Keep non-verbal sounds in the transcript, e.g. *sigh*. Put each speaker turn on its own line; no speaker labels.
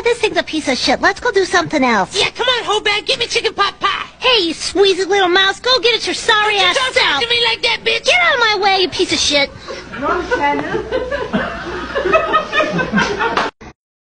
Yeah, this thing's a piece of shit. Let's go do something else.
Yeah, come on, Hobart, give me chicken pot pie.
Hey, you squeezy little mouse, go get it your sorry
Don't
ass
you talk
out
to me like that, bitch.
Get out of my way, you piece of shit. *laughs*